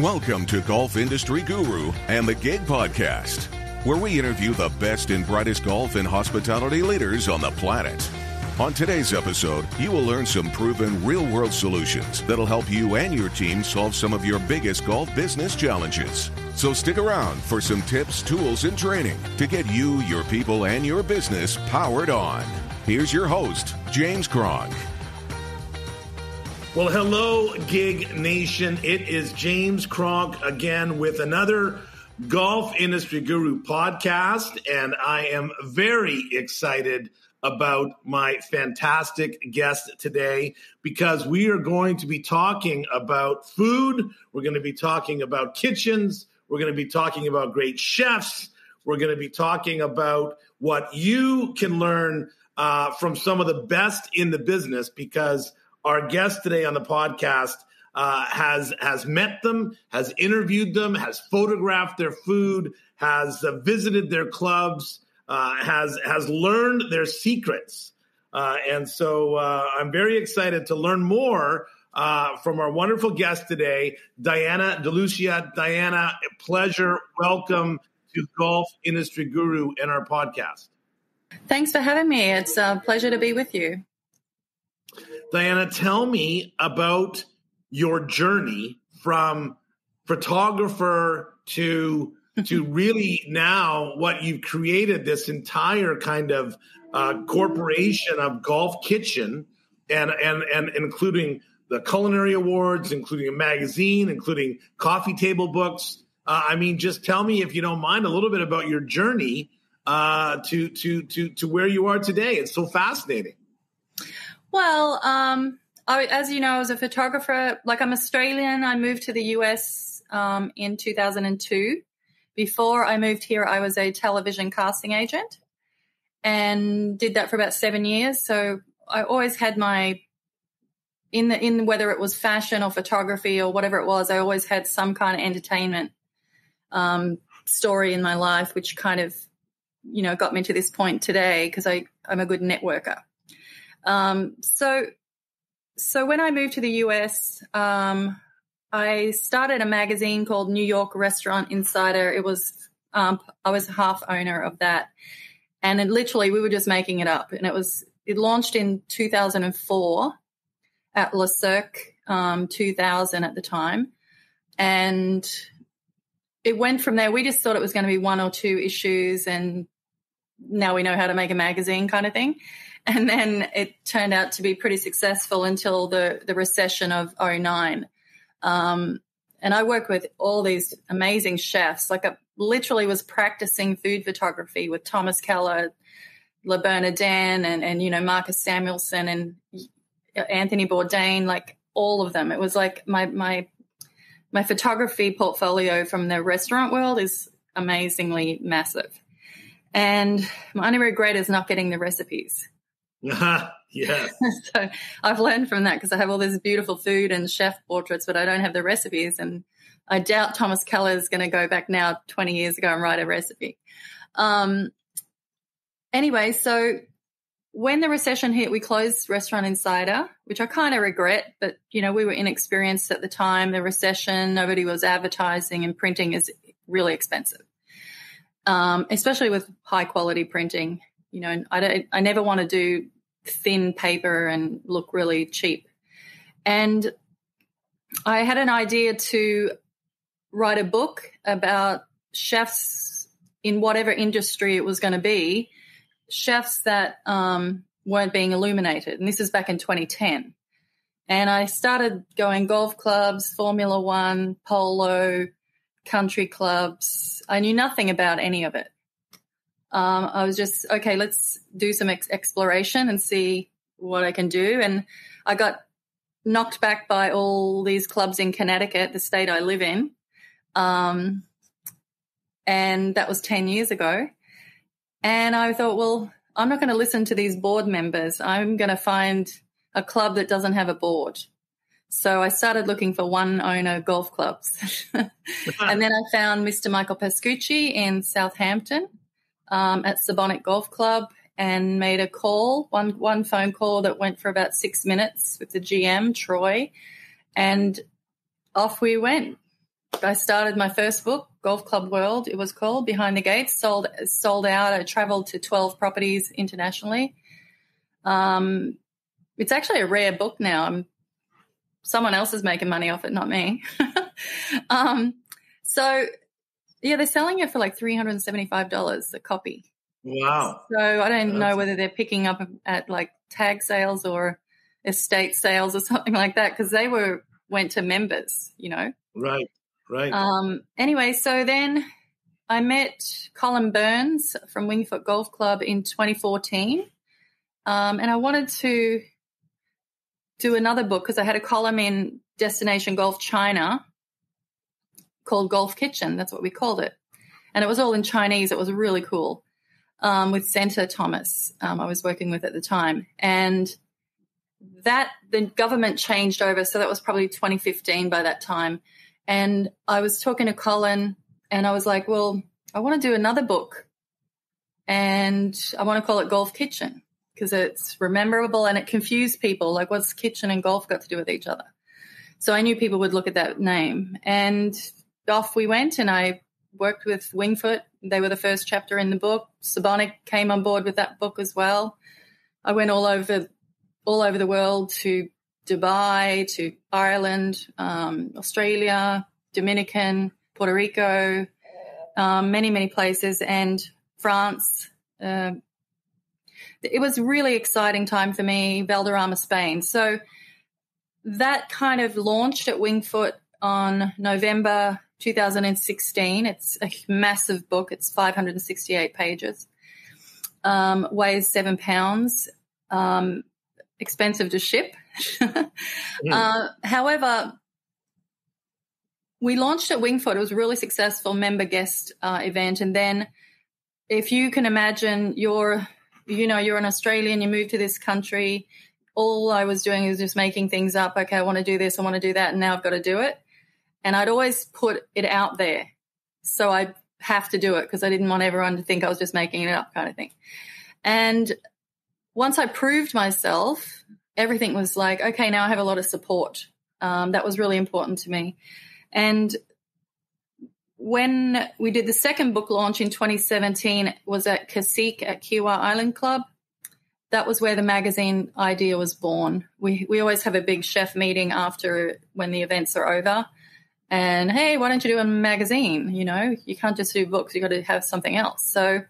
Welcome to Golf Industry Guru and the Gig Podcast, where we interview the best and brightest golf and hospitality leaders on the planet. On today's episode, you will learn some proven real world solutions that'll help you and your team solve some of your biggest golf business challenges. So stick around for some tips, tools, and training to get you, your people, and your business powered on. Here's your host, James Cronk. Well, hello, Gig Nation. It is James Cronk again with another Golf Industry Guru podcast, and I am very excited about my fantastic guest today because we are going to be talking about food. We're going to be talking about kitchens. We're going to be talking about great chefs. We're going to be talking about what you can learn uh, from some of the best in the business because our guest today on the podcast uh, has has met them, has interviewed them, has photographed their food, has uh, visited their clubs, uh, has has learned their secrets, uh, and so uh, I'm very excited to learn more. Uh, from our wonderful guest today, Diana DeLucia. Diana, pleasure. Welcome to Golf Industry Guru in our podcast. Thanks for having me. It's a pleasure to be with you. Diana, tell me about your journey from photographer to to really now what you've created this entire kind of uh, corporation of golf kitchen and and and including the culinary awards including a magazine including coffee table books. Uh, i mean just tell me if you don't mind a little bit about your journey uh, to to to to where you are today. It's so fascinating well, um, I, as you know, I was a photographer. Like I'm Australian. I moved to the US um, in 2002. Before I moved here, I was a television casting agent and did that for about seven years. So I always had my in the in whether it was fashion or photography or whatever it was, I always had some kind of entertainment um, story in my life, which kind of you know got me to this point today because I I'm a good networker. Um, so, so when I moved to the US, um, I started a magazine called New York Restaurant Insider. It was, um, I was half owner of that. And it literally, we were just making it up. And it was, it launched in 2004 at Le Cirque, um, 2000 at the time. And it went from there. We just thought it was going to be one or two issues and now we know how to make a magazine kind of thing. And then it turned out to be pretty successful until the, the recession of 09. Um, and I work with all these amazing chefs. Like I literally was practicing food photography with Thomas Keller, Le Bernardin, and, and, you know, Marcus Samuelsson and Anthony Bourdain, like all of them. It was like my, my, my photography portfolio from the restaurant world is amazingly massive. And my only regret is not getting the recipes. yes. so I've learned from that because I have all this beautiful food and chef portraits, but I don't have the recipes. And I doubt Thomas Keller is going to go back now 20 years ago and write a recipe. Um, anyway, so when the recession hit, we closed Restaurant Insider, which I kind of regret, but you know, we were inexperienced at the time. The recession, nobody was advertising and printing is really expensive. Um, especially with high quality printing. You know, I don't, I never want to do thin paper and look really cheap. And I had an idea to write a book about chefs in whatever industry it was going to be, chefs that um, weren't being illuminated. And this is back in 2010. And I started going golf clubs, Formula One, polo, country clubs. I knew nothing about any of it um, I was just, okay, let's do some ex- exploration and see what I can do. And I got knocked back by all these clubs in Connecticut, the state I live in. Um, and that was 10 years ago. And I thought, well, I'm not going to listen to these board members. I'm going to find a club that doesn't have a board. So I started looking for one owner golf clubs. and then I found Mr. Michael Pascucci in Southampton um, at Sebonack Golf Club and made a call, one one phone call that went for about six minutes with the GM Troy, and off we went. I started my first book, Golf Club World. It was called Behind the Gates. Sold sold out. I traveled to twelve properties internationally. Um, it's actually a rare book now. I'm, someone else is making money off it, not me. um, so yeah, they're selling it for like three hundred and seventy five dollars a copy. Wow. So I don't know whether they're picking up at like tag sales or estate sales or something like that because they were went to members, you know. Right. Right. Um, anyway, so then I met Colin Burns from Wingfoot Golf Club in 2014. Um, and I wanted to do another book because I had a column in Destination Golf China called Golf Kitchen. That's what we called it. And it was all in Chinese. It was really cool um, with Senta Thomas, um, I was working with at the time. And that the government changed over. So that was probably 2015 by that time. And I was talking to Colin and I was like, well, I want to do another book and I want to call it Golf Kitchen because it's rememberable and it confused people. Like, what's kitchen and golf got to do with each other? So I knew people would look at that name and off we went and I worked with Wingfoot. They were the first chapter in the book. Sebonack came on board with that book as well. I went all over all over the world to Dubai, to Ireland, um, Australia, Dominican, Puerto Rico, um, many, many places, and France. Uh, it was really exciting time for me, Valderrama, Spain. So that kind of launched at Wingfoot on November 2016. It's a massive book. It's 568 pages. Um, weighs seven pounds. Um, expensive to ship. mm. uh, however, we launched at Wingfoot. It was a really successful member guest uh, event. And then, if you can imagine, you're, you know, you're an Australian, you move to this country. All I was doing is just making things up. Okay, I want to do this, I want to do that, and now I've got to do it. And I'd always put it out there. So I have to do it because I didn't want everyone to think I was just making it up, kind of thing. And once I proved myself, everything was like, okay, now I have a lot of support. Um, that was really important to me. And when we did the second book launch in 2017, was at Cassique at Kiawah Island Club. That was where the magazine idea was born. We we always have a big chef meeting after when the events are over, and hey, why don't you do a magazine? You know, you can't just do books; you got to have something else. So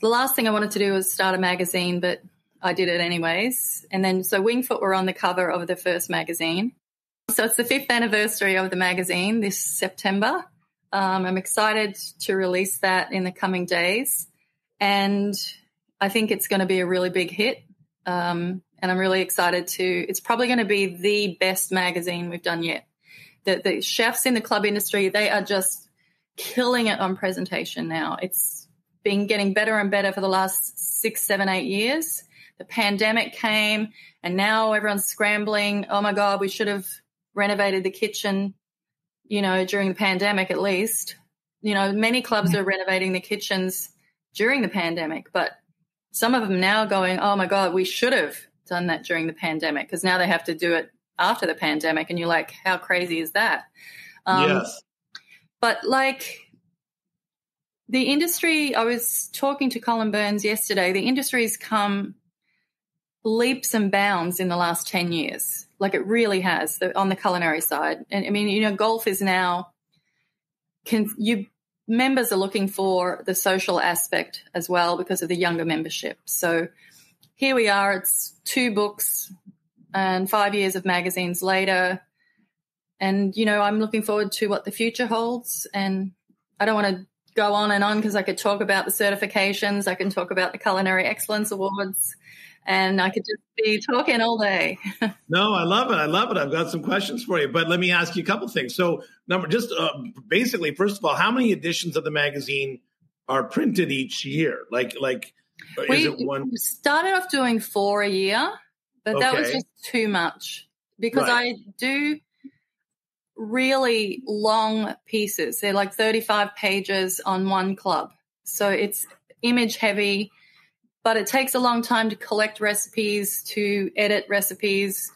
the last thing I wanted to do was start a magazine, but I did it anyways. And then, so Wingfoot were on the cover of the first magazine. So it's the fifth anniversary of the magazine this September. Um, I'm excited to release that in the coming days. And I think it's going to be a really big hit. Um, and I'm really excited to, it's probably going to be the best magazine we've done yet. The, the chefs in the club industry, they are just killing it on presentation now. It's been getting better and better for the last six, seven, eight years the pandemic came and now everyone's scrambling. Oh my God, we should have renovated the kitchen, you know, during the pandemic at least. You know, many clubs are renovating the kitchens during the pandemic, but some of them now going, oh my God, we should have done that during the pandemic because now they have to do it after the pandemic. And you're like, how crazy is that? Um, yes. But like, the industry, I was talking to Colin Burns yesterday, the industry's come leaps and bounds in the last 10 years. Like it really has the, on the culinary side. And I mean, you know, golf is now, can you, members are looking for the social aspect as well because of the younger membership. So here we are, it's two books and five years of magazines later. And, you know, I'm looking forward to what the future holds. And I don't want to go on and on because I could talk about the certifications. I can talk about the Culinary Excellence Awards and I could just be talking all day. no, I love it. I love it. I've got some questions for you, but let me ask you a couple things. So, number just uh, basically, first of all, how many editions of the magazine are printed each year? Like, like we is it one? started off doing four a year, but okay. that was just too much because right. I do really long pieces. They're like 35 pages on one club. So it's image heavy but it takes a long time to collect recipes, to edit recipes,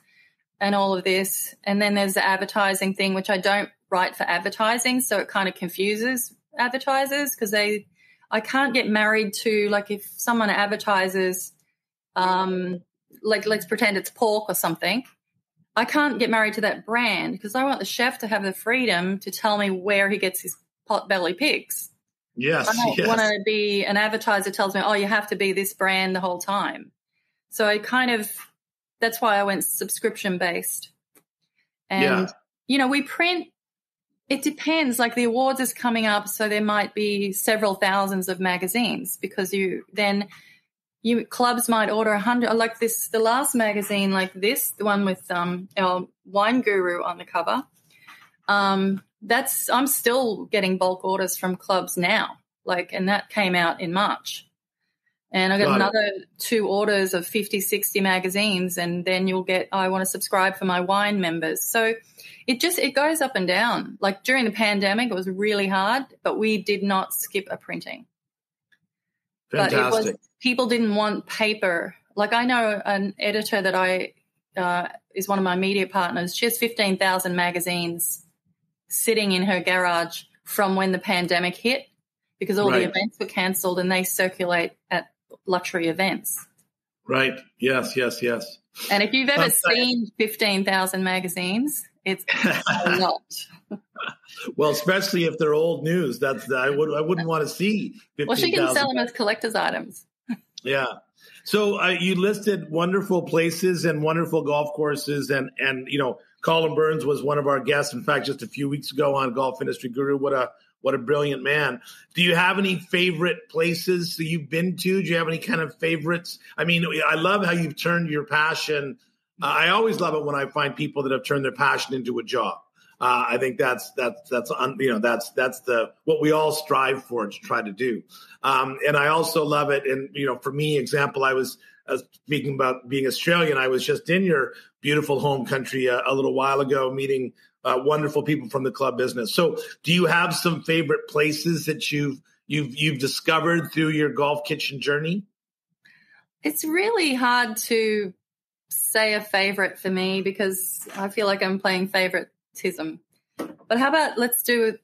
and all of this. And then there's the advertising thing, which I don't write for advertising, so it kind of confuses advertisers because they I can't get married to like if someone advertises um like let's pretend it's pork or something. I can't get married to that brand because I want the chef to have the freedom to tell me where he gets his pot belly pigs. Yes, I don't yes. want to be an advertiser tells me, oh, you have to be this brand the whole time. So I kind of that's why I went subscription based. And Yeah. you know, we print. It depends. Like the awards is coming up, so there might be several thousands of magazines because you then you clubs might order a hundred. Like this, the last magazine, like this, the one with um our wine guru on the cover. Um, that's I'm still getting bulk orders from clubs now. Like, and that came out in March. And I got it. another two orders of 50, 60 magazines, and then you'll get, I want to subscribe for my wine members. So it just, it goes up and down. Like during the pandemic, it was really hard, but we did not skip a printing. But it was, people didn't want paper. Like I know an editor that I, uh, is one of my media partners. She has 15,000 magazines sitting in her garage from when the pandemic hit because all the events were cancelled and they circulate at luxury events. Right. Yes, yes, yes. And if you've ever seen 15,000 magazines, it's a lot. Well, especially if they're old news, that's I would I wouldn't want to see. 15, Well, she can sell them as collector's items. Yeah. So uh, you listed wonderful places and wonderful golf courses, and and you know Colin Burns was one of our guests. In fact, just a few weeks ago on Golf Industry Guru. What a what a brilliant man. Do you have any favorite places that you've been to? Do you have any kind of favorites? I mean, I love how you've turned your passion. Uh, I always love it when I find people that have turned their passion into a job. Uh, I think that's that's that's un, you know that's that's the what we all strive for to try to do. Um, and I also love it. And you know, for me, example, I was uh, speaking about being Australian. I was just in your beautiful home country uh, a little while ago, meeting uh, wonderful people from the club business. So, do you have some favorite places that you've you've you've discovered through your golf kitchen journey? It's really hard to say a favorite for me because I feel like I'm playing But how about let's do it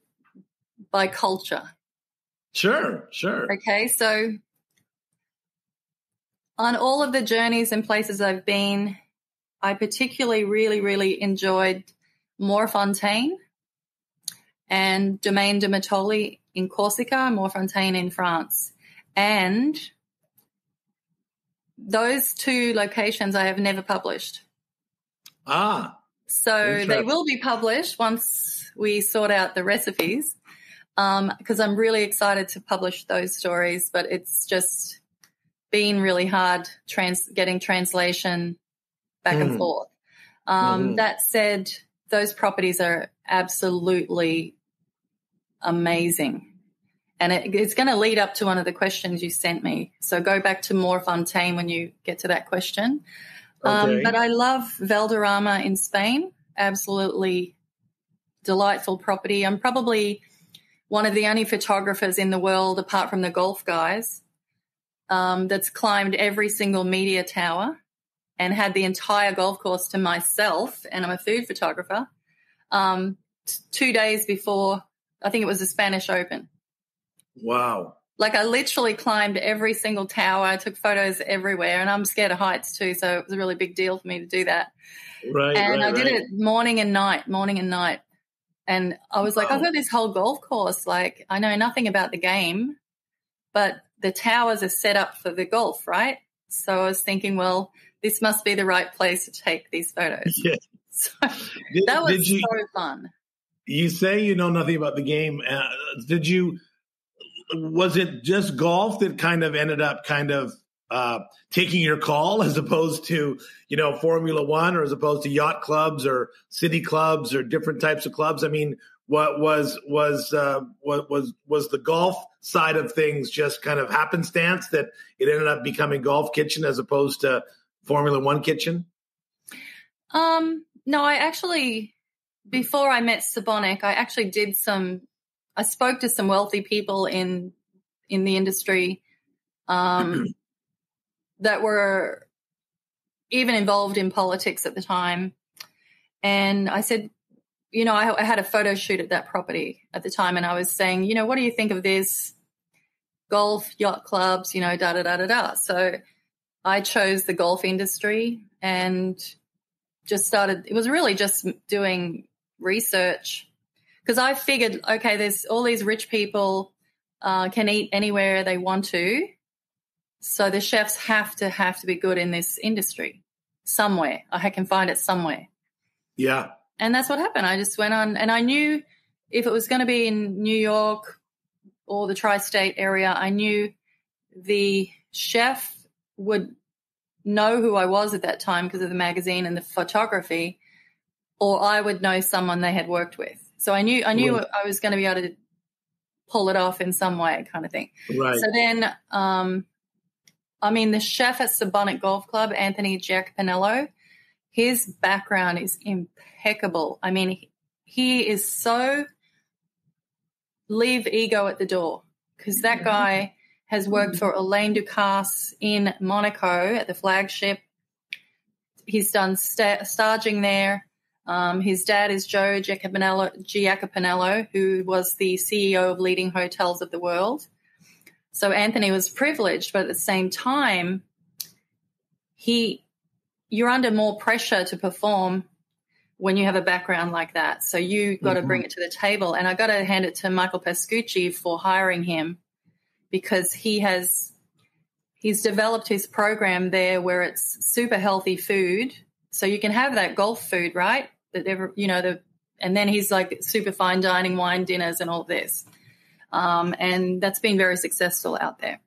by culture? Sure, sure. Okay, so on all of the journeys and places I've been, I particularly really, really enjoyed Morfontaine and Domaine de Murtoli in Corsica, Morfontaine in France. And those two locations I have never published. Ah, So they will be published once we sort out the recipes. Because I'm really excited to publish those stories, but it's just been really hard trans- getting translation back and Mm. forth. Um, Mhm. That said, those properties are absolutely amazing. And it, it's going to lead up to one of the questions you sent me. So go back to Morfontaine when you get to that question. Um, but I love Valderrama in Spain. Absolutely delightful property. I'm probably one of the only photographers in the world, apart from the golf guys, um, that's climbed every single media tower and had the entire golf course to myself. And I'm a food photographer. Um, t- two days before, I think it was the Spanish Open. wow. Like I literally climbed every single tower. I took photos everywhere, and I'm scared of heights too, so it was a really big deal for me to do that. Right. and right, I did right. it morning and night, morning and night. And I was like, Wow. I've got this whole golf course. Like I know nothing about the game, but the towers are set up for the golf, right? So I was thinking, well, this must be the right place to take these photos. Yeah. So Did, that was you so fun. you say you know nothing about the game? Uh, did you? Was it just golf that kind of ended up kind of uh, taking your call as opposed to you know Formula One or as opposed to yacht clubs or city clubs or different types of clubs? I mean, what was was uh, what was was the golf side of things just kind of happenstance that it ended up becoming Golf Kitchen as opposed to Formula One Kitchen? Um, no, I actually, before I met Sebonack, I actually did some, I spoke to some wealthy people in, in the industry, um, that were even involved in politics at the time. And I said, you know, I, I had a photo shoot at that property at the time, and I was saying, you know, what do you think of this? Golf, yacht clubs, you know, da da da da da. So I chose the golf industry and just started, it was really just doing research because I figured, okay, there's all these rich people uh, can eat anywhere they want to. So the chefs have to have to be good in this industry somewhere. I can find it somewhere. Yeah. And that's what happened. I just went on and I knew if it was going to be in New York or the tri state area, I knew the chef would know who I was at that time because of the magazine and the photography, or I would know someone they had worked with. So I knew I knew right. I was going to be able to pull it off in some way, kind of thing. Right. So then, um, I mean, the chef at Sebonack Golf Club, Anthony Giacoppinello, his background is impeccable. I mean, he, he is so leave ego at the door because that guy has worked for Alain Ducasse in Monaco at the flagship. He's done sta- staging there. Um, his dad is Joe Giacoppinello, who was the CEO of leading hotels of the world. So Anthony was privileged, but at the same time, he you're under more pressure to perform when you have a background like that. So you got mm-hmm. to bring it to the table. And I got to hand it to Michael Pascucci for hiring him because he has he's developed his program there where it's super healthy food. So you can have that golf food, right? That ever you know the and then he's like super fine dining wine dinners and all this. Um, and that's been very successful out there.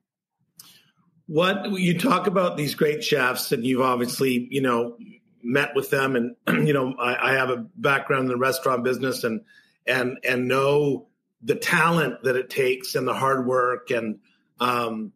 What you talk about these great chefs and you've obviously you know met with them and you know I, I have a background in the restaurant business and and and know the talent that it takes and the hard work and um,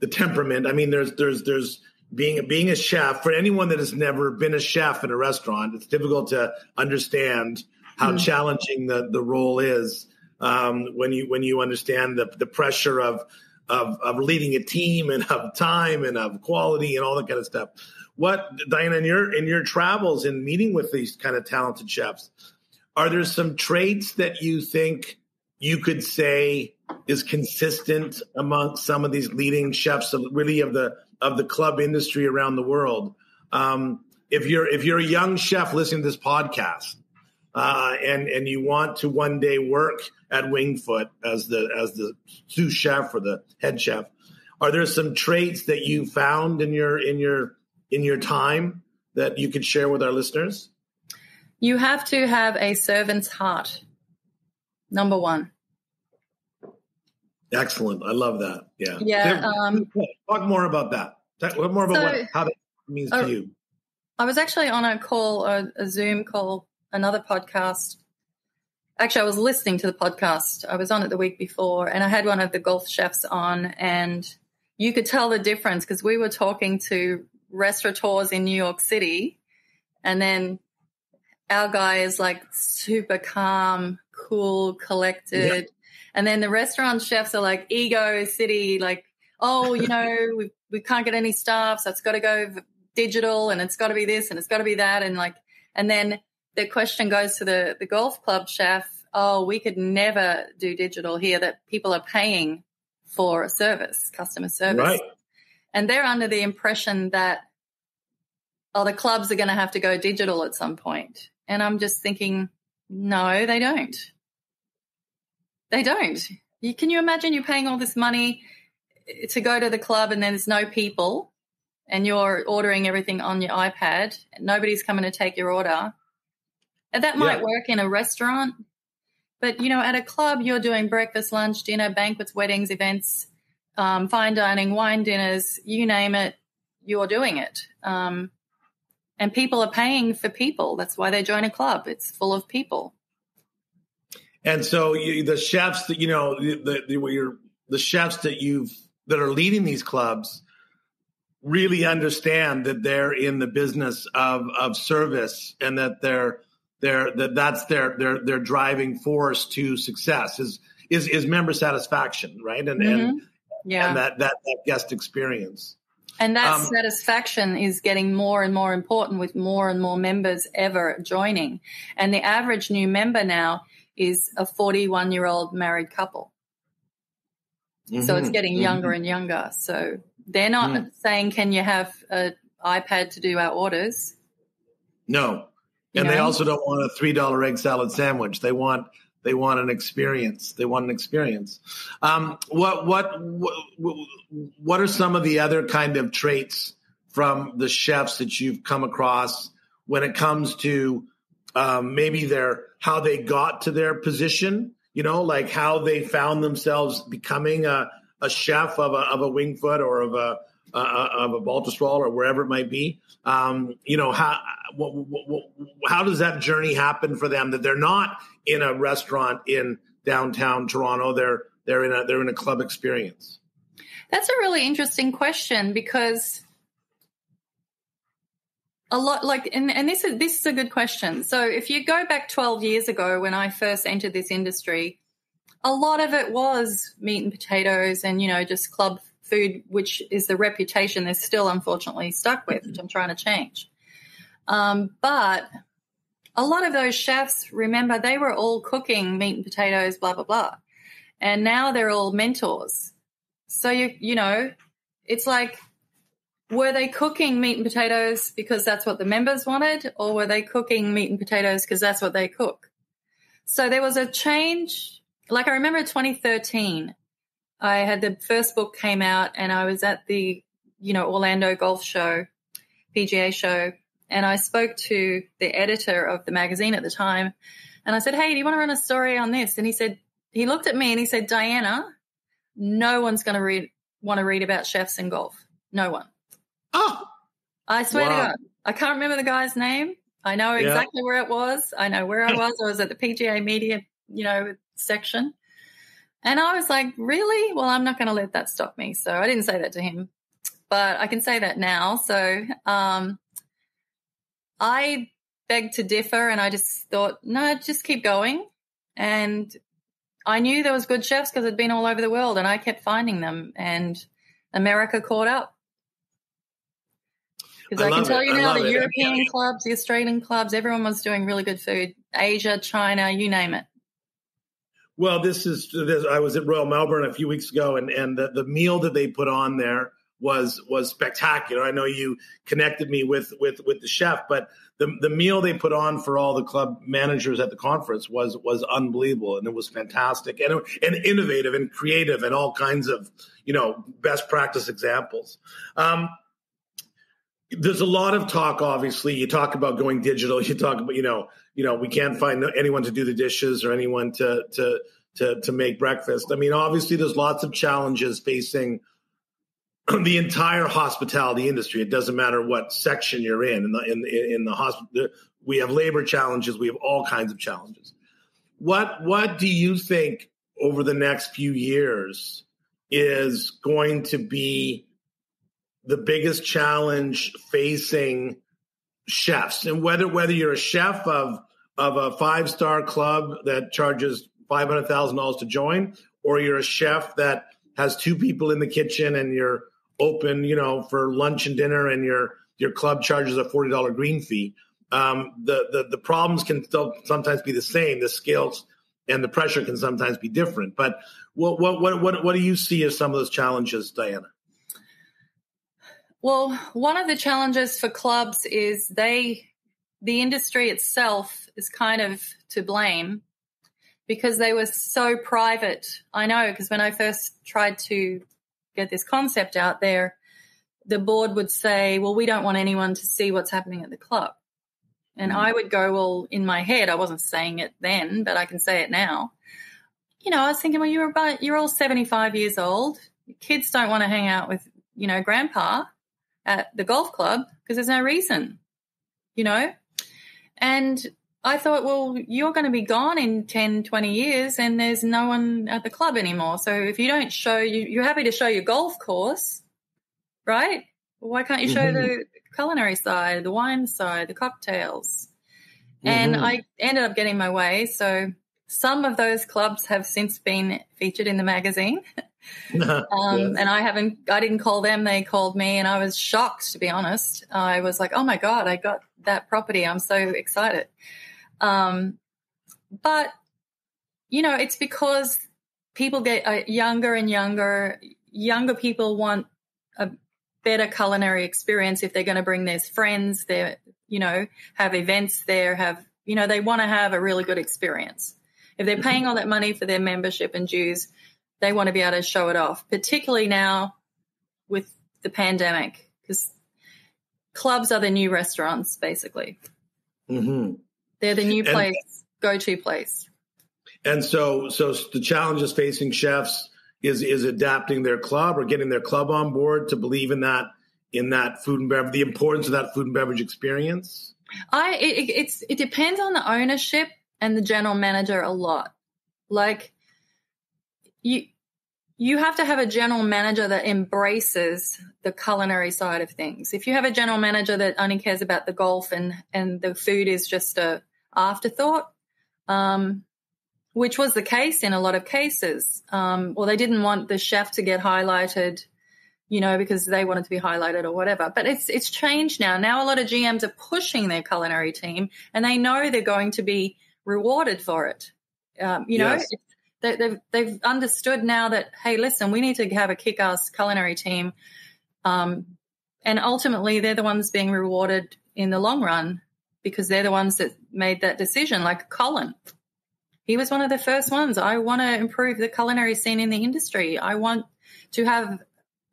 the temperament. I mean there's there's there's being being a chef for anyone that has never been a chef in a restaurant, it's difficult to understand how mm. challenging the the role is um, when you when you understand the the pressure of, of of leading a team and of time and of quality and all that kind of stuff. What Diana in your in your travels and meeting with these kind of talented chefs, are there some traits that you think you could say is consistent among some of these leading chefs, of, really of the of the club industry around the world. Um, if you're if you're a young chef listening to this podcast, uh, and and you want to one day work at Wingfoot as the as the sous chef or the head chef, are there some traits that you found in your in your in your time that you could share with our listeners? You have to have a servant's heart. Number one. Excellent. I love that. Yeah. Yeah. Um, Talk more about that. Talk more about so, what, how that means uh, to you. I was actually on a call, a, a Zoom call, another podcast. Actually, I was listening to the podcast. I was on it the week before, and I had one of the golf chefs on, and you could tell the difference because we were talking to restaurateurs in New York City, and then our guy is like super calm, cool, collected. And then the restaurant chefs are like ego city, like, oh, you know, we, we can't get any staff. So it's got to go digital and it's got to be this and it's got to be that. And like, and then the question goes to the, the golf club chef. Oh, we could never do digital here that people are paying for a service, customer service. Right. And they're under the impression that, oh, the clubs are going to have to go digital at some point. And I'm just thinking, no, they don't. They don't. You, can you imagine you're paying all this money to go to the club and then there's no people and you're ordering everything on your iPad and nobody's coming to take your order? And that might yeah. work in a restaurant, but you know, at a club, you're doing breakfast, lunch, dinner, banquets, weddings, events, um, fine dining, wine dinners, you name it, you're doing it. Um, and people are paying for people. That's why they join a club. It's full of people. And so you, the chefs that you know the the, the chefs that you've that are leading these clubs really understand that they're in the business of of service and that they're they're that that's their their their driving force to success is is is member satisfaction right and mm-hmm. and yeah and that, that that guest experience And that um, satisfaction is getting more and more important with more and more members ever joining. And the average new member now is a 41 year old married couple. Mm-hmm, so it's mm-hmm. getting younger mm-hmm. and younger. So they're not mm. saying, can you have an iPad to do our orders? No. And they also don't want a $3 egg salad sandwich. They want they want an experience. They want an experience. Um, what, what what what are some of the other kind of traits from the chefs that you've come across when it comes to um, maybe their how they got to their position? You know, like how they found themselves becoming a, a chef of a of a Wingfoot or of a uh, of a Baltusrol or wherever it might be. Um, you know how what, what, how does that journey happen for them that they're not in a restaurant in downtown Toronto? They're they're in a they're in a club experience. That's a really interesting question because a lot like and, and this is this is a good question. So if you go back 12 years ago when I first entered this industry, a lot of it was meat and potatoes and you know just club food, which is the reputation they're still unfortunately stuck with, which I'm trying to change. Um, but a lot of those chefs, remember, they were all cooking meat and potatoes, blah, blah, blah. And now they're all mentors. So, you, you know, it's like, were they cooking meat and potatoes because that's what the members wanted, or were they cooking meat and potatoes because that's what they cook? So there was a change. Like I remember 2013, I had the first book came out and I was at the, you know, Orlando golf show, PGA show, and I spoke to the editor of the magazine at the time and I said, Hey, do you want to run a story on this? And he said, he looked at me and he said, Diana, no one's going to read, want to read about chefs and golf. No one. Oh, I swear wow. to God, I can't remember the guy's name. I know exactly yeah. where it was. I know where I was. I was at the PGA media, you know, section. And I was like, really? Well, I'm not going to let that stop me. So I didn't say that to him, but I can say that now. So, um, I begged to differ and I just thought, no, just keep going. And I knew there was good chefs because I'd been all over the world and I kept finding them and America caught up. Because I, I, can tell it. you now, the it. European clubs, the Australian clubs, everyone was doing really good food. Asia, China, you name it. Well, this is this. I was at Royal Melbourne a few weeks ago, and and the, the meal that they put on there was was spectacular. I know you connected me with with with the chef, but the the meal they put on for all the club managers at the conference was was unbelievable, and it was fantastic and and innovative and creative and all kinds of you know best practice examples. Um, there's a lot of talk. Obviously, you talk about going digital. You talk about you know you know, we can't find anyone to do the dishes or anyone to to to to make breakfast. I mean, obviously, there's lots of challenges facing the entire hospitality industry. It doesn't matter what section you're in. In the in in the hospital, we have labor challenges. We have all kinds of challenges. What what do you think over the next few years is going to be the biggest challenge facing chefs and whether whether you're a chef of of a five star club that charges five hundred thousand dollars to join, or you're a chef that has two people in the kitchen and you're open, you know, for lunch and dinner, and your your club charges a forty dollar green fee. Um, the, the the problems can still sometimes be the same. The skills and the pressure can sometimes be different. But what what what what, what do you see as some of those challenges, Diana? Well, one of the challenges for clubs is they, the industry itself is kind of to blame because they were so private. I know because when I first tried to get this concept out there, the board would say, well, we don't want anyone to see what's happening at the club. And mm. I would go, well, in my head, I wasn't saying it then, but I can say it now. You know, I was thinking, well, you're about, you're all 75 years old. Kids don't want to hang out with, you know, grandpa at the golf club because there's no reason, you know? And I thought, well, you're going to be gone in 10, 20 years and there's no one at the club anymore. So if you don't show, you, you're happy to show your golf course, right? why can't you show mm-hmm. the culinary side, the wine side, the cocktails? Mm-hmm. And I ended up getting my way. So some of those clubs have since been featured in the magazine. um, and I haven't, I didn't call them. They called me, and I was shocked to be honest. I was like, "Oh my god, I got that property! I'm so excited." Um, but you know, it's because people get uh, younger and younger. Younger people want a better culinary experience if they're going to bring their friends. They, you know, have events there. Have you know, they want to have a really good experience. If they're paying all that money for their membership and dues, they want to be able to show it off, particularly now with the pandemic, because clubs are the new restaurants, basically. Mm-hmm. They're the new place, go to place. And so, so the challenges facing chefs is is adapting their club or getting their club on board to believe in that in that food and beverage, the importance of that food and beverage experience. I it, it's it depends on the ownership and the general manager a lot. Like you you have to have a general manager that embraces the culinary side of things. If you have a general manager that only cares about the golf and and the food is just a afterthought, um, which was the case in a lot of cases, um, or they didn't want the chef to get highlighted, you know, because they wanted to be highlighted or whatever. But it's it's changed now. Now a lot of GMs are pushing their culinary team, and they know they're going to be rewarded for it. Um, you know, yes. They, they've they've understood now that hey, listen, we need to have a kick-ass culinary team, um, and ultimately they're the ones being rewarded in the long run because they're the ones that made that decision. Like Colin, he was one of the first ones. I want to improve the culinary scene in the industry. I want to have,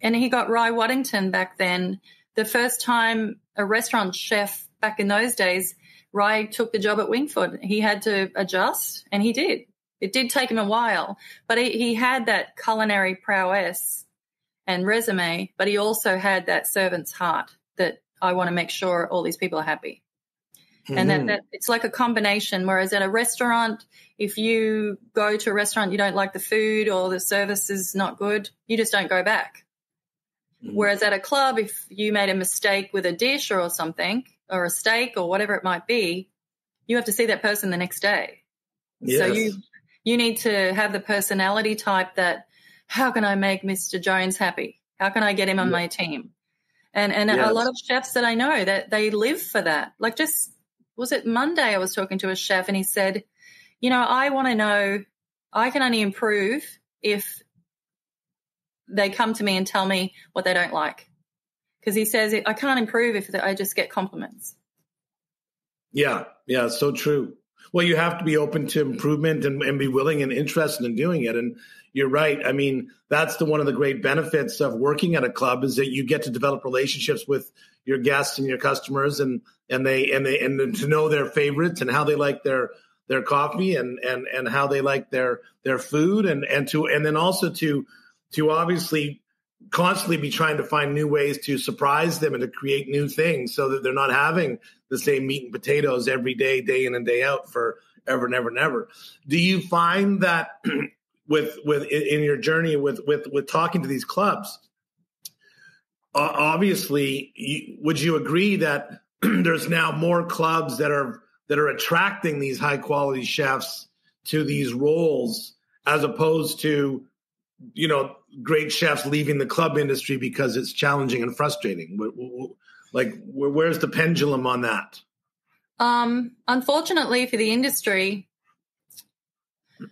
and he got Rye Waddington back then. The first time a restaurant chef back in those days Rye took the job at Wingfoot. He had to adjust, and he did. It did take him a while, but he, he had that culinary prowess and resume, but he also had that servant's heart that I want to make sure all these people are happy. Mm-hmm. And that, mm-hmm. that it's like a combination. Whereas at a restaurant, if you go to a restaurant, you don't like the food or the service is not good, you just don't go back. Mm-hmm. Whereas at a club, if you made a mistake with a dish or something, or a steak or whatever it might be, you have to see that person the next day. Yes. So you you need to have the personality type that how can I make Mr. Jones happy? How can I get him on yeah. my team? And and yes. a lot of chefs that I know that they live for that. Like just was it Monday I was talking to a chef and he said, you know, I want to know I can only improve if they come to me and tell me what they don't like because he says I can't improve if I just get compliments. Yeah, yeah, so true. Well, you have to be open to improvement and, and, be willing and interested in doing it. And you're right. I mean, that's the one of the great benefits of working at a club is that you get to develop relationships with your guests and your customers, and and they and they and to know their favorites and how they like their their coffee and and and how they like their their food and and to and then also to to obviously constantly be trying to find new ways to surprise them and to create new things so that they're not having the same meat and potatoes every day, day in and day out for ever and ever and ever. Do you find that with with in your journey with with with talking to these clubs? Obviously, you, would you agree that there's now more clubs that are that are attracting these high quality chefs to these roles as opposed to you know, great chefs leaving the club industry because it's challenging and frustrating? Like, where's the pendulum on that? Um, unfortunately for the industry,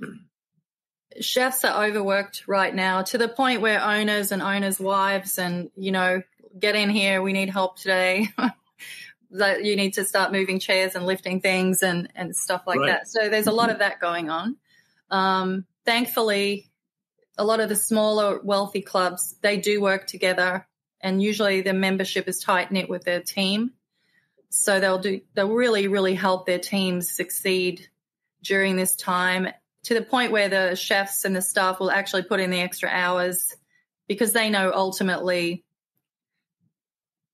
chefs are overworked right now to the point where owners and owners' wives and, you know, get in here, we need help today. that you need to start moving chairs and lifting things and, and stuff like right. that. So there's a lot of that going on. Um, thankfully, a lot of the smaller wealthy clubs they do work together and usually the membership is tight knit with their team. So they'll do they'll really really help their teams succeed during this time to the point where the chefs and the staff will actually put in the extra hours because they know ultimately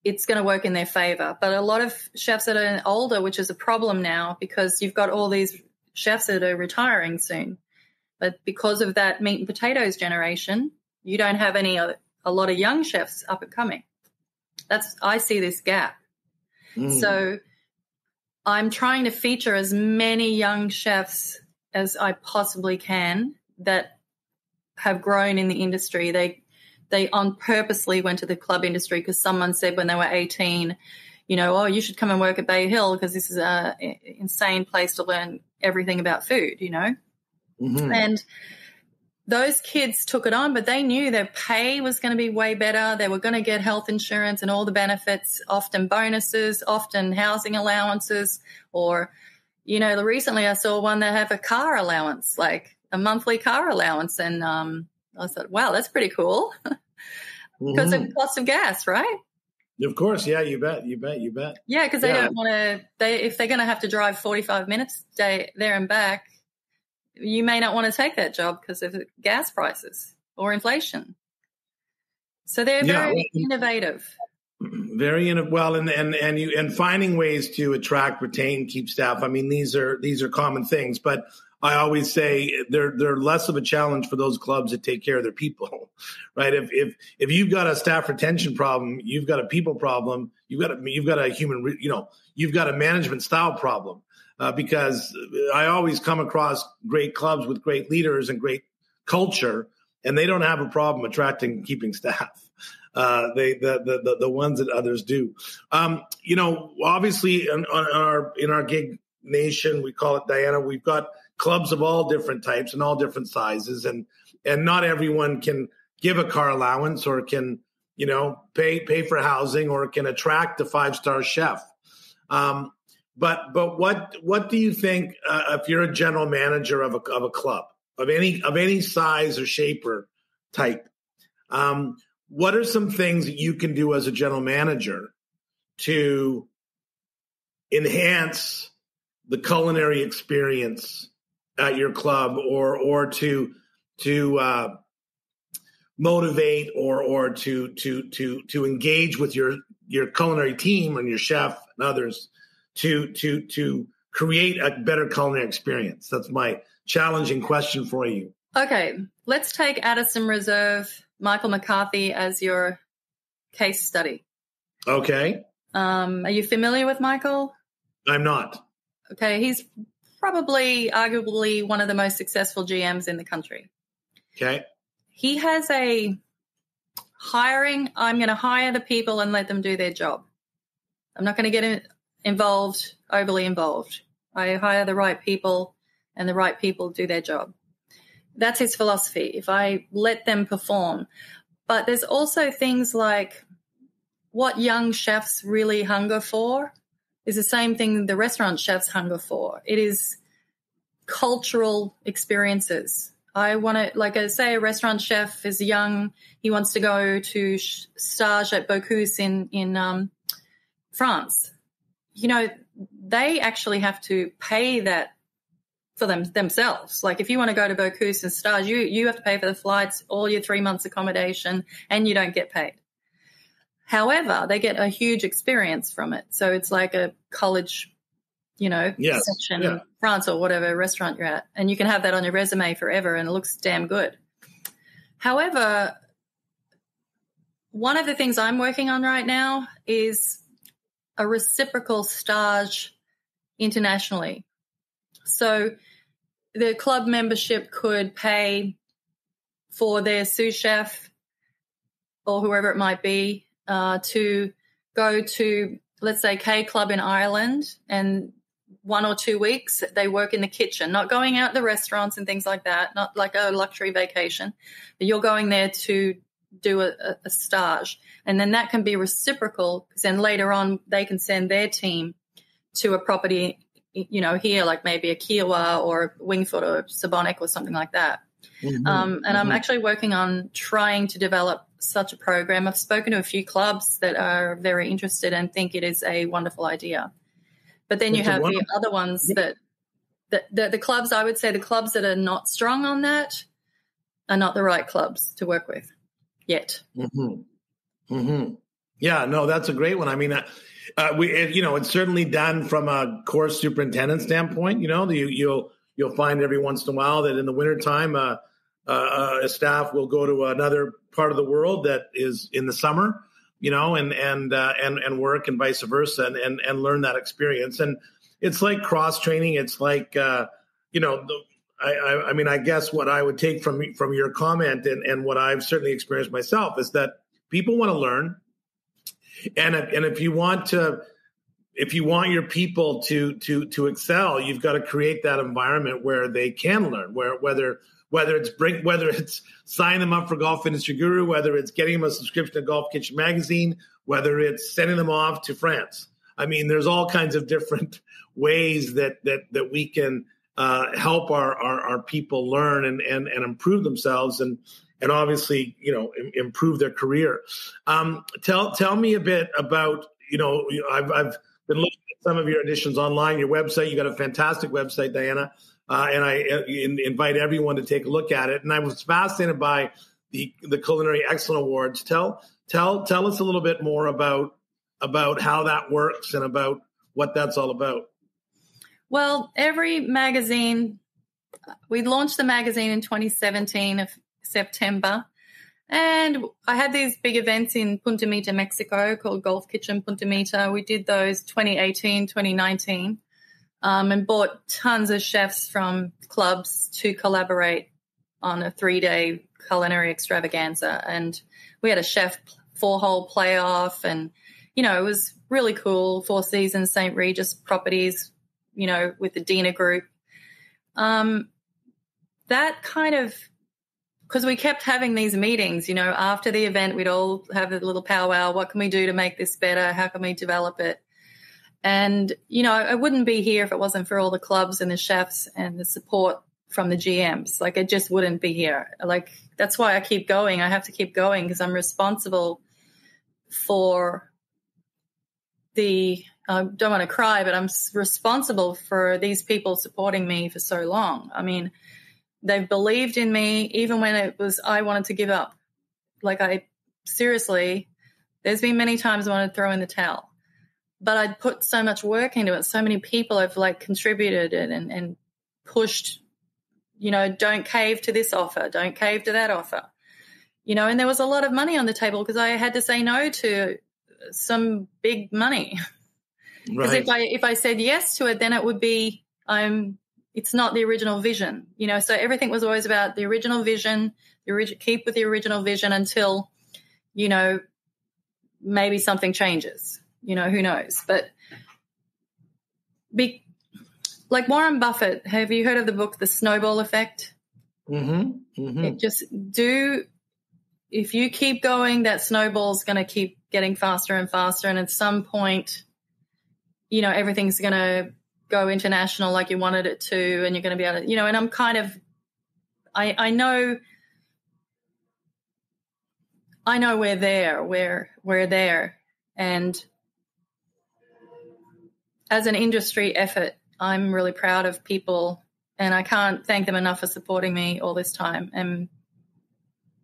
it's going to work in their favor. But a lot of chefs that are older which is a problem now because you've got all these chefs that are retiring soon but because of that meat and potatoes generation, you don't have any a lot of young chefs up and coming. That's I see this gap. Mm. So I'm trying to feature as many young chefs as I possibly can that have grown in the industry. They they on purposely went to the club industry because someone said when they were 18, you know, oh, you should come and work at Bay Hill because this is a insane place to learn everything about food, you know. Mm-hmm. And those kids took it on, but they knew their pay was going to be way better. They were going to get health insurance and all the benefits, often bonuses, often housing allowances, or, you know, recently I saw one that have a car allowance, like a monthly car allowance. And um, I thought, wow, that's pretty cool because mm-hmm. of cost of gas, right? Of course, yeah, you bet, you bet, you bet. Yeah, because they yeah. don't want to. They if they're going to have to drive forty five minutes day there and back, you may not want to take that job because of gas prices or inflation. So they're very yeah, innovative. Very in, well, and and and you and finding ways to attract, retain, keep staff. I mean, these are these are common things, but I always say they're they're less of a challenge for those clubs that take care of their people, right? If if if you've got a staff retention problem, you've got a people problem, you've got a you've got a human, you know, you've got a management style problem uh, because I always come across great clubs with great leaders and great culture, and they don't have a problem attracting and keeping staff. Uh, they the, the the ones that others do. Um, you know, obviously in, on our in our gig nation, we call it Diana. We've got clubs of all different types and all different sizes, and and not everyone can give a car allowance or can you know pay pay for housing or can attract a five star chef. Um, but but what what do you think uh, if you're a general manager of a of a club of any of any size or shape or type? Um, what are some things that you can do as a general manager to enhance the culinary experience at your club, or or to to uh, motivate or or to to to to engage with your your culinary team and your chef and others to to to create a better culinary experience? That's my challenging question for you. Okay, let's take Addison Reserve, Michael McCarthy as your case study. Okay. Um, are you familiar with Michael? I'm not. Okay, he's probably arguably one of the most successful GMs in the country. Okay. He has a hiring, I'm going to hire the people and let them do their job. I'm not going to get involved, overly involved. I hire the right people and the right people do their job. That's his philosophy. If I let them perform. But there's also things like what young chefs really hunger for is the same thing the restaurant chefs hunger for. It is cultural experiences. I want to, like I say, a restaurant chef is young. He wants to go to stage at Bocuse in in um, France you know, they actually have to pay that for them themselves. Like if you want to go to Bocuse and Stage, you you have to pay for the flights, all your three months accommodation, and you don't get paid. However, they get a huge experience from it. So it's like a college, you know, yes. section yeah. in France or whatever restaurant you're at. And you can have that on your resume forever and it looks damn good. However, one of the things I'm working on right now is a reciprocal stage internationally. So the club membership could pay for their sous chef or whoever it might be uh, to go to, let's say, K Club in Ireland and one or two weeks they work in the kitchen, not going out the restaurants and things like that, not like a luxury vacation, but you're going there to do a, a stage. And then that can be reciprocal because then later on they can send their team to a property, you know, here, like maybe a Kiawah or Winged Foot or Sebonack or something like that. Mm-hmm. Um, and mm-hmm. I'm actually working on trying to develop such a program. I've spoken to a few clubs that are very interested and think it is a wonderful idea. But then you have the other ones that, that the, the clubs, I would say the clubs that are not strong on that are not the right clubs to work with yet. Mm-hmm. Mm-hmm. Yeah, no, that's a great one. I mean, uh, uh, we, it, you know, it's certainly done from a course superintendent standpoint. You know, you, you'll you'll find every once in a while that in the wintertime, uh, uh, a staff will go to another part of the world that is in the summer, you know, and and uh, and and work and vice versa, and and and learn that experience. And it's like cross training. It's like uh, you know, the, I, I, I mean, I guess what I would take from from your comment and, and what I've certainly experienced myself is that people want to learn, and if, and if you want to, if you want your people to to to excel, you've got to create that environment where they can learn, where whether whether it's bring whether it's sign them up for Golf Industry Guru, whether it's getting them a subscription to Golf Kitchen Magazine, whether it's sending them off to France. I mean, there's all kinds of different ways that that that we can uh, help our, our, our people learn and, and and improve themselves and and obviously you know improve their career. Um, tell tell me a bit about you know I've I've been looking at some of your editions online. Your website, you got a fantastic website, Diana, uh, and I uh, invite everyone to take a look at it. And I was fascinated by the the Culinary Excellence Awards. Tell tell tell us a little bit more about about how that works and about what that's all about. Well, every magazine, we launched the magazine in 2017 of September. And I had these big events in Punta Mita, Mexico called Golf Kitchen Punta Mita. We did those 2018, 2019, um, and bought tons of chefs from clubs to collaborate on a three day culinary extravaganza. And we had a chef four hole playoff and you know, it was really cool. Four Seasons, St. Regis properties, you know, with the Dina Group. Um, that kind of, because we kept having these meetings, you know, after the event, we'd all have a little powwow. What can we do to make this better? How can we develop it? And, you know, I wouldn't be here if it wasn't for all the clubs and the chefs and the support from the GMs. Like, it just wouldn't be here. Like, that's why I keep going. I have to keep going because I'm responsible for the I don't want to cry, but I'm responsible for these people supporting me for so long. I mean, they've believed in me even when it was I wanted to give up. Like I seriously, there's been many times I wanted to throw in the towel, but I'd put so much work into it. So many people have like contributed and, and pushed. You know, don't cave to this offer, don't cave to that offer. You know, and there was a lot of money on the table because I had to say no to some big money. Because right. if I if I said yes to it, then it would be I'm. It's not the original vision, you know. So everything was always about the original vision. The orig- keep with the original vision until, you know, maybe something changes. You know, who knows? But be like Warren Buffett. Have you heard of the book The Snowball Effect? Mm-hmm. mm-hmm. It just do if you keep going, that snowball's going to keep getting faster and faster. And at some point, you know, everything's going to go international like you wanted it to. And you're going to be able to, you know, and I'm kind of, I, I know, I know we're there, we're, we're there. And as an industry effort, I'm really proud of people and I can't thank them enough for supporting me all this time. And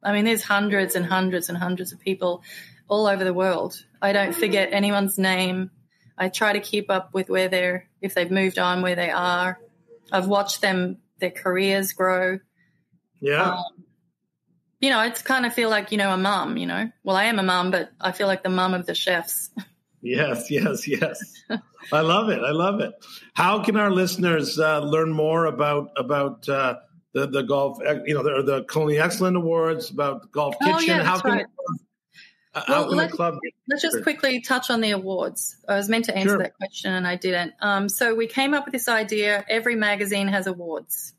I mean, there's hundreds and hundreds and hundreds of people all over the world. I don't forget anyone's name. I try to keep up with where they're, if they've moved on, where they are. I've watched them, their careers grow. Yeah. Um, you know, it's kind of feel like, you know, a mum, you know. Well, I am a mum, but I feel like the mum of the chefs. Yes, yes, yes. I love it. I love it. How can our listeners uh, learn more about about uh, the the golf, you know, the, the Culinary Excellence Awards about Golf Kitchen. Oh, yeah, how can right. Uh, well, let, us just quickly touch on the awards. I was meant to answer sure. that question and I didn't. Um, so we came up with this idea. Every magazine has awards.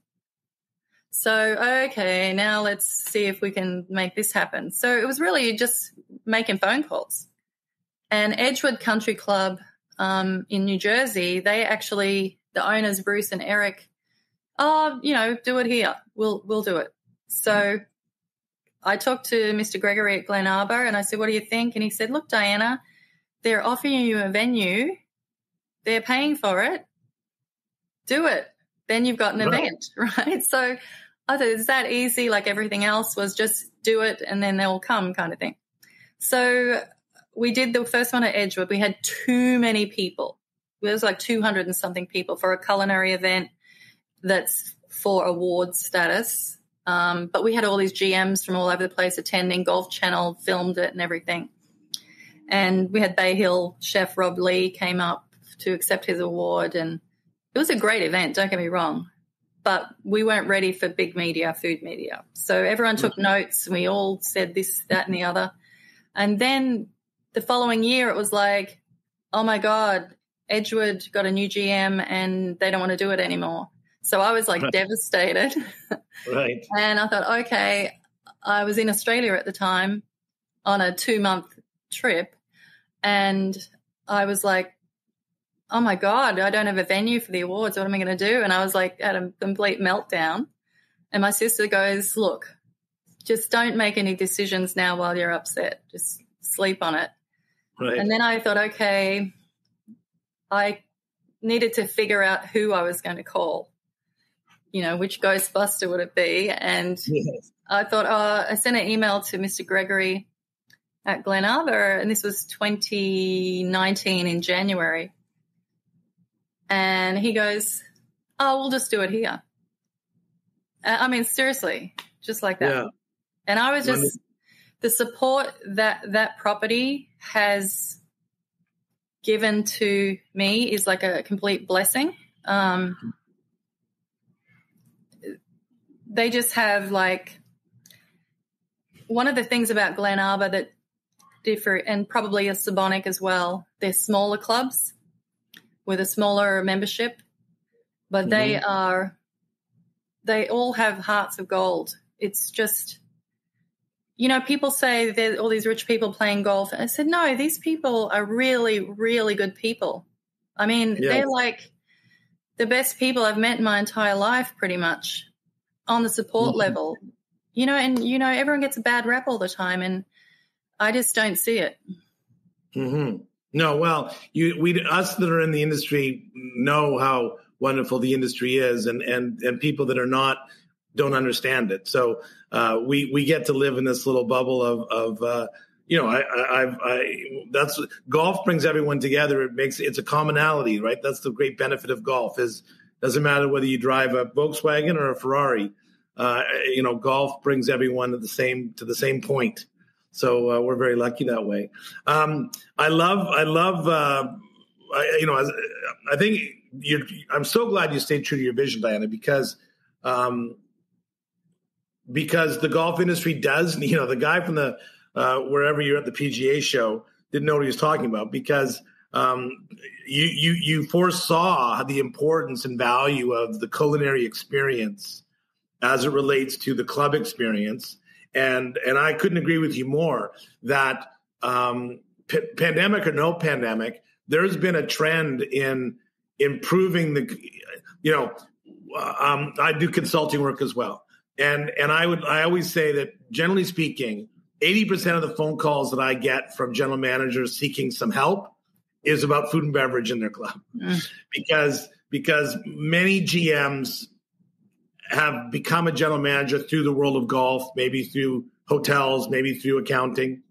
So okay, now let's see if we can make this happen. So it was really just making phone calls. And Edgewood Country Club um, in New Jersey, they actually the owners Bruce and Eric oh, you know, do it here. We'll we'll do it. So I talked to Mr. Gregory at Glen Arbor and I said, what do you think? And he said, look, Diana, they're offering you a venue. They're paying for it. Do it. Then you've got an right. event, right? So I thought it's that easy. Like everything else was just do it and then they'll come kind of thing. So we did the first one at Edgewood. We had too many people. There was like 200 and something people for a culinary event that's for award status. Um, but we had all these GMs from all over the place attending. Golf Channel filmed it and everything. And we had Bay Hill chef Rob Lee came up to accept his award, and it was a great event. Don't get me wrong. but we weren't ready for big media, food media. So everyone took Mm-hmm. notes. We all said this, that, and the other. And then the following year, it was like, oh my God, Edgewood got a new GM and they don't want to do it anymore. So I was like Right. devastated. Right. And I thought, okay, I was in Australia at the time on a two month trip. And I was like, oh my God, I don't have a venue for the awards. What am I going to do? And I was like at a complete meltdown. And my sister goes, look, just don't make any decisions now while you're upset. Just sleep on it. Right. And then I thought, okay, I needed to figure out who I was going to call. You know, which Ghostbuster would it be? And Yes. I thought, oh, I sent an email to Mr. Gregory at Glen Arbor, and this was 2019 in January. And he goes, oh, we'll just do it here. Uh, I mean, seriously, just like that. Yeah. And I was just the support that that property has given to me is like a complete blessing. Um, they just have like one of the things about Glen Arbor that differ, and probably a Sebonack as well. They're smaller clubs with a smaller membership, but they mm-hmm. are they all have hearts of gold. It's just you know, people say there's all these rich people playing golf. I said, no, these people are really, really good people. I mean, Yes. they're like the best people I've met in my entire life, pretty much on the support Mhm. level. You know, and you know, everyone gets a bad rap all the time, and I just don't see it. Mm-hmm. No, well, you we us that are in the industry know how wonderful the industry is, and and and people that are not don't understand it. So uh, we we get to live in this little bubble of of uh, you know I I, I've, I that's golf brings everyone together. It makes it's a commonality, right? That's the great benefit of golf is doesn't matter whether you drive a Volkswagen or a Ferrari. Uh, you know, golf brings everyone to the same to the same point. So uh, we're very lucky that way. Um, I love, I love, uh, I, you know, as, I think you're, I'm so glad you stayed true to your vision, Diana, because, um, because the golf industry does, you know, the guy from the, uh, wherever you're at the PGA show didn't know what he was talking about because, um, you, you, you foresaw the importance and value of the culinary experience as it relates to the club experience. And, and I couldn't agree with you more that, um, p- pandemic or no pandemic, there's been a trend in improving the, you know, um, I do consulting work as well. And, and I would, I always say that generally speaking, 80% of the phone calls that I get from general managers seeking some help is about food and beverage in their club Mm. because, because many GMs have become a general manager through the world of golf, maybe through hotels, maybe through accounting.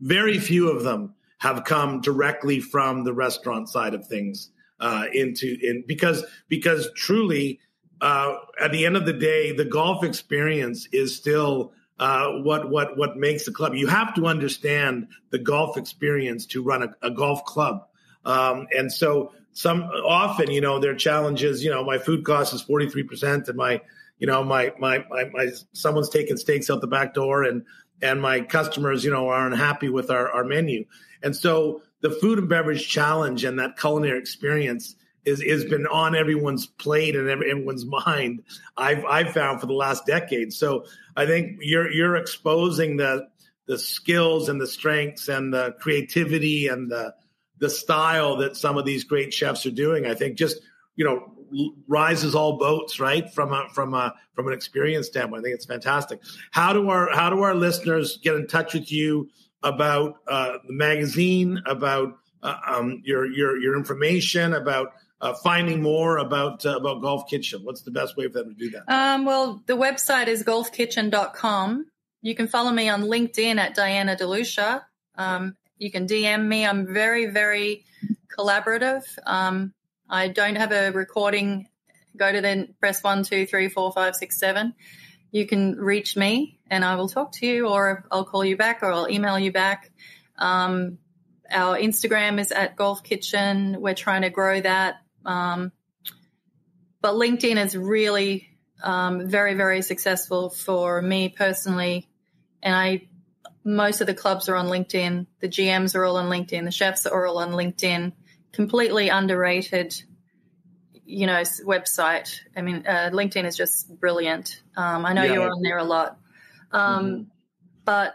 Very few of them have come directly from the restaurant side of things uh, into in because because truly uh, at the end of the day, the golf experience is still uh, what what what makes the club. You have to understand the golf experience to run a, a golf club, um, and so some often you know their challenges. You know, my food cost is forty three percent, and my you know my, my my my someone's taking steaks out the back door, and and my customers you know are unhappy with our our menu, and so the food and beverage challenge and that culinary experience is has been on everyone's plate and everyone's mind. I've I've found for the last decade. So I think you're you're exposing the the skills and the strengths and the creativity and the the style that some of these great chefs are doing. I think just you know rises all boats right from a from a from an experience standpoint. I think it's fantastic. How do our how do our listeners get in touch with you about uh, the magazine, about uh, um, your your your information, about uh, finding more about uh, about Golf Kitchen? What's the best way for them to do that? Um, well, the website is golfkitchen.com. You can follow me on LinkedIn at Diana DeLucia. Um, you can DM me. I'm very, very collaborative. Um, I don't have a recording. Go to then press one, two, three, four, five, six, seven. You can reach me and I will talk to you, or I'll call you back, or I'll email you back. Um, our Instagram is at Golf Kitchen. We're trying to grow that. Um, but LinkedIn is really um, very, very successful for me personally. And I, most of the clubs are on LinkedIn. The GMs are all on LinkedIn. The chefs are all on LinkedIn. Completely underrated, you know, website. I mean, uh, LinkedIn is just brilliant. Um, I know yeah. you're on there a lot. Um, mm-hmm. But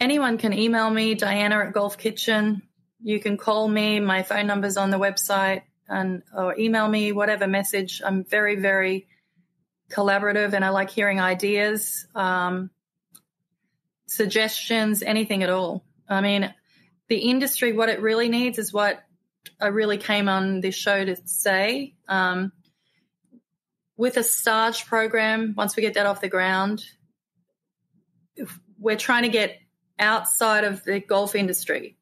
anyone can email me, Diana at Golf Kitchen. You can call me. My phone number's on the website and or email me whatever message. I'm very, very collaborative and I like hearing ideas, um, suggestions, anything at all. I mean, the industry, what it really needs is what I really came on this show to say. Um, with a stage program, once we get that off the ground, we're trying to get outside of the golf industry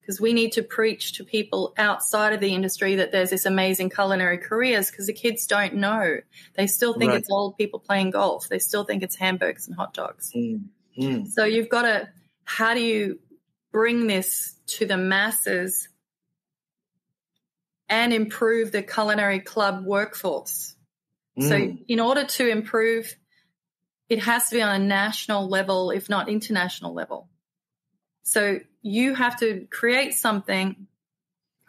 because we need to preach to people outside of the industry that there's this amazing culinary careers because the kids don't know. They still think right. it's old people playing golf. They still think it's hamburgers and hot dogs. Mm. Mm. So you've got to, how do you bring this to the masses and improve the culinary club workforce? Mm. So in order to improve, it has to be on a national level, if not international level. So you have to create something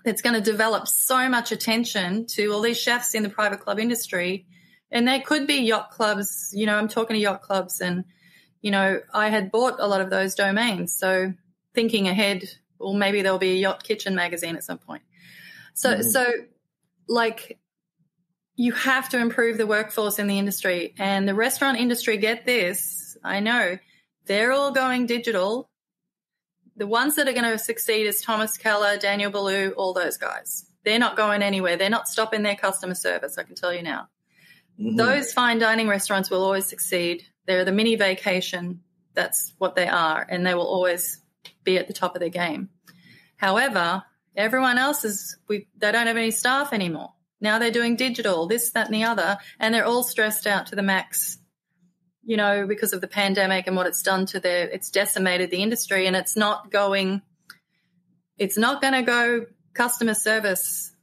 that's going to develop so much attention to all these chefs in the private club industry. And they could be yacht clubs, you know, I'm talking to yacht clubs and, you know, I had bought a lot of those domains. So thinking ahead, well, maybe there'll be a yacht kitchen magazine at some point. So, mm-hmm. so like you have to improve the workforce in the industry and the restaurant industry get this. I know they're all going digital the ones that are going to succeed is Thomas Keller, Daniel Boulud, all those guys. They're not going anywhere. They're not stopping their customer service. I can tell you now. Mm-hmm. Those fine dining restaurants will always succeed. They're the mini vacation. That's what they are, and they will always be at the top of their game. However, everyone else is we they don't have any staff anymore. Now they're doing digital, this, that, and the other, and they're all stressed out to the max you know, because of the pandemic and what it's done to their, it's decimated the industry and it's not going, it's not going to go customer service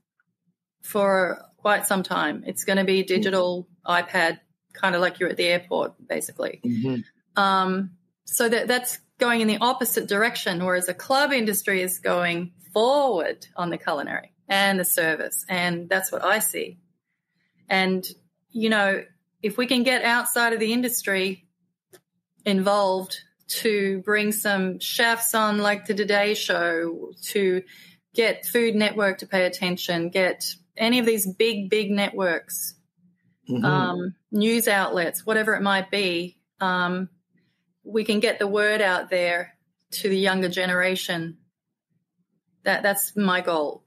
for quite some time. It's going to be digital iPad, kind of like you're at the airport, basically. Mm-hmm. Um, so that that's going in the opposite direction, whereas the club industry is going forward on the culinary and the service, and that's what I see. And you know, if we can get outside of the industry involved to bring some chefs on like the Today Show, to get Food Network to pay attention, get any of these big, big networks, mm-hmm. um, news outlets, whatever it might be, um, we can get the word out there to the younger generation. That that's my goal.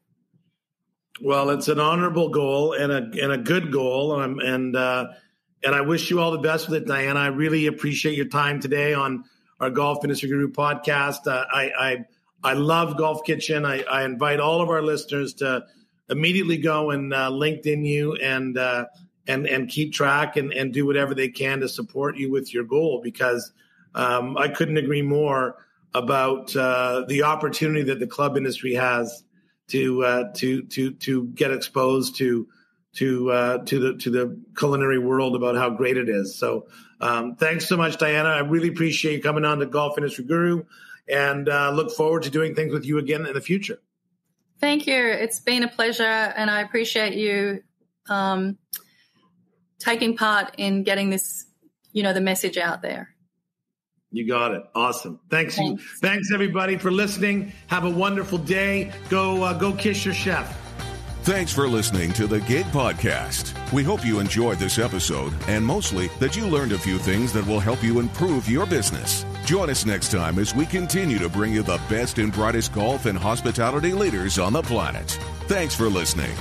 Well, it's an honorable goal and a and a good goal, and and uh, and I wish you all the best with it, Diana. I really appreciate your time today on our Golf Industry Guru podcast. Uh, I, I, I love Golf Kitchen. I, I, invite all of our listeners to immediately go and uh, LinkedIn you and uh, and and keep track and, and do whatever they can to support you with your goal because um, I couldn't agree more about uh, the opportunity that the club industry has to uh, to to to get exposed to to uh, to the to the culinary world about how great it is. So um, thanks so much, Diana. I really appreciate you coming on to Golf Industry Guru, and uh, look forward to doing things with you again in the future. Thank you. It's been a pleasure, and I appreciate you um, taking part in getting this, you know, the message out there. You got it. Awesome. Thanks. Thanks, you. Thanks everybody for listening. Have a wonderful day. Go uh, go kiss your chef. Thanks for listening to the Gig Podcast. We hope you enjoyed this episode and mostly that you learned a few things that will help you improve your business. Join us next time as we continue to bring you the best and brightest golf and hospitality leaders on the planet. Thanks for listening.